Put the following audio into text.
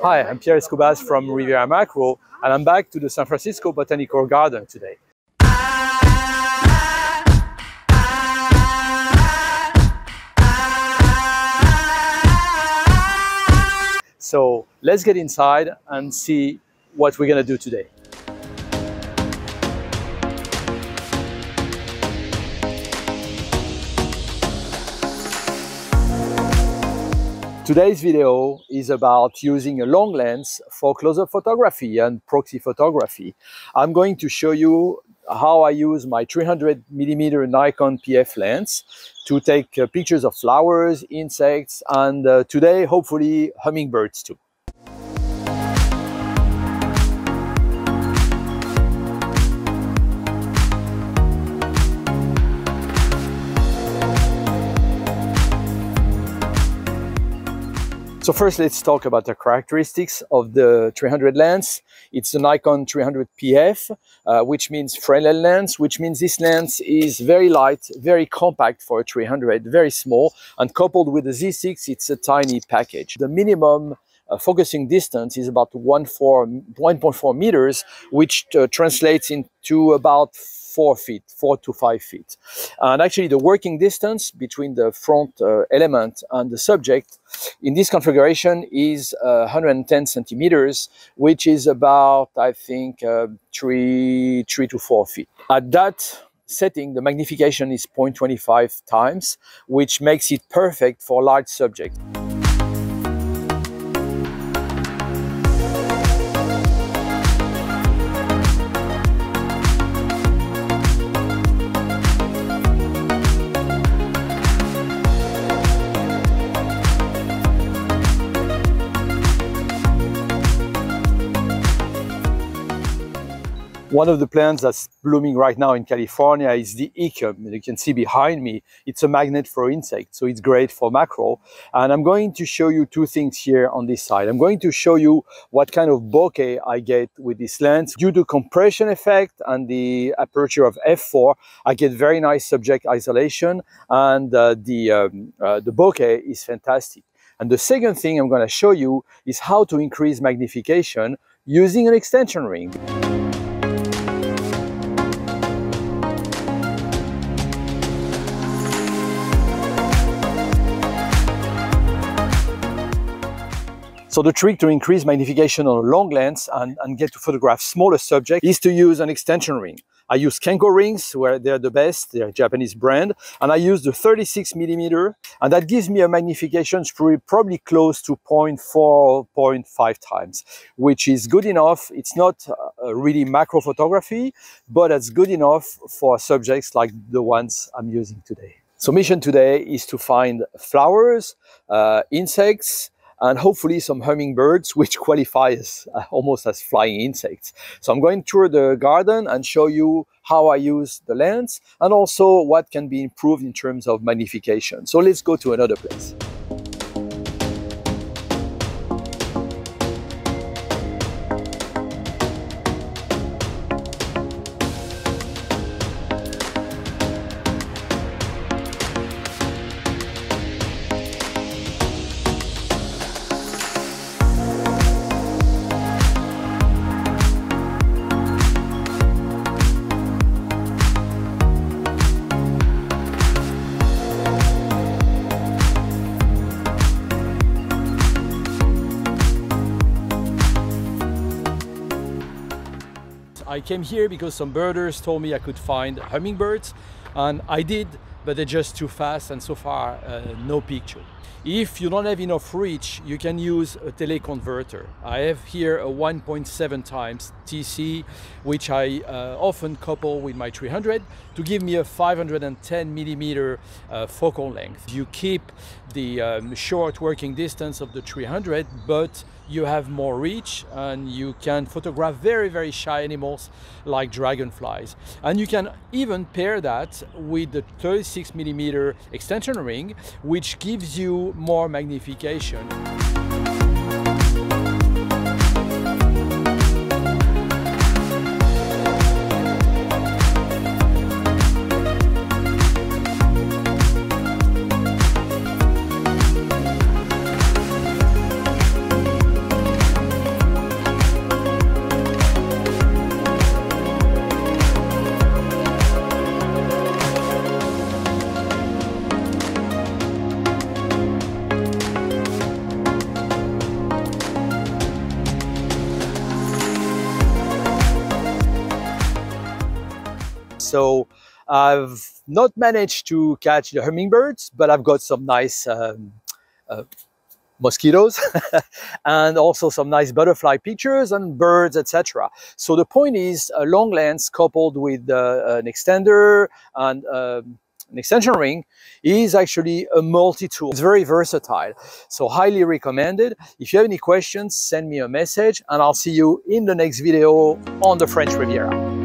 Hi, I'm Pierre Escobas from Riviera Macro, and I'm back to the San Francisco Botanical Garden today. So let's get inside and see what we're gonna do today. Today's video is about using a long lens for close-up photography and proxy photography. I'm going to show you how I use my 300 millimeter Nikon PF lens to take uh, pictures of flowers, insects, and uh, today, hopefully, hummingbirds too. So first, let's talk about the characteristics of the 300 lens. It's the Nikon 300 PF, uh, which means Fresnel lens, which means this lens is very light, very compact for a 300, very small, and coupled with the Z6, it's a tiny package. The minimum uh, focusing distance is about 1.4 meters, which uh, translates into about four feet, four to five feet. And actually the working distance between the front uh, element and the subject in this configuration is uh, 110 centimeters, which is about, I think, uh, three, three to four feet. At that setting, the magnification is 0.25 times, which makes it perfect for large subjects. One of the plants that's blooming right now in California is the Echium. You can see behind me, it's a magnet for insects, so it's great for macro. And I'm going to show you two things here on this side. I'm going to show you what kind of bokeh I get with this lens. Due to compression effect and the aperture of f4, I get very nice subject isolation and uh, the, um, uh, the bokeh is fantastic. And the second thing I'm going to show you is how to increase magnification using an extension ring. So the trick to increase magnification on a long lens and, and get to photograph smaller subjects is to use an extension ring. I use Kenko rings where they're the best, they're a Japanese brand, and I use the 36 millimeter, and that gives me a magnification probably close to 0.4, 0.5 times, which is good enough. It's not uh, really macro photography, but it's good enough for subjects like the ones I'm using today. So mission today is to find flowers, uh, insects, and hopefully some hummingbirds, which qualify as uh, almost as flying insects. So I'm going through the garden and show you how I use the lens and also what can be improved in terms of magnification. So let's go to another place. I came here because some birders told me I could find hummingbirds and I did, but they're just too fast and so far uh, no picture. If you don't have enough reach, you can use a teleconverter. I have here a 1.7 times TC, which I uh, often couple with my 300 to give me a 510 millimeter uh, focal length. You keep the um, short working distance of the 300, but you have more reach and you can photograph very, very shy animals like dragonflies. And you can even pair that with the 36 millimeter extension ring, which gives you more magnification. So I've not managed to catch the hummingbirds, but I've got some nice um, uh, mosquitoes and also some nice butterfly pictures and birds, etc. So the point is a long lens coupled with uh, an extender and um, an extension ring is actually a multi-tool. It's very versatile, so highly recommended. If you have any questions, send me a message and I'll see you in the next video on the French Riviera.